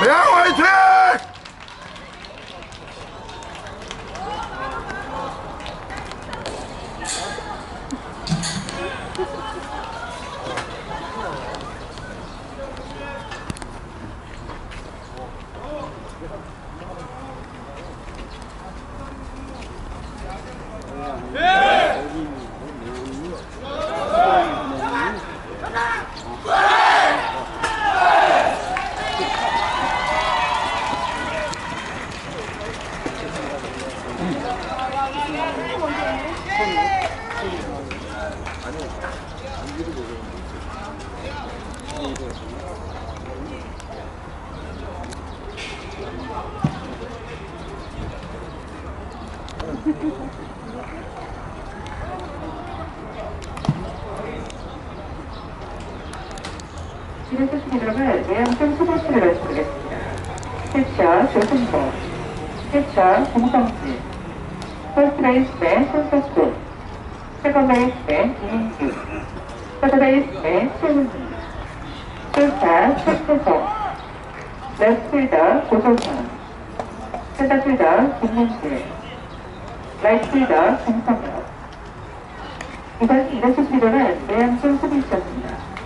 梁伟回去。 지금 여러분 예양성 소보스를 말씀드리겠습니다. 캐쳐 조승범, 캐쳐 공성지, 퍼스트 베이스맨 손석구, 세컨 베이스맨 이민규, 서드 베이스맨 최은희, 출타 최태성, 레프트필더 고소선, 센터필더 김민실, 라이트필더 김성혁. 이번 이래서 수비들은 내양점 수비수였습니다.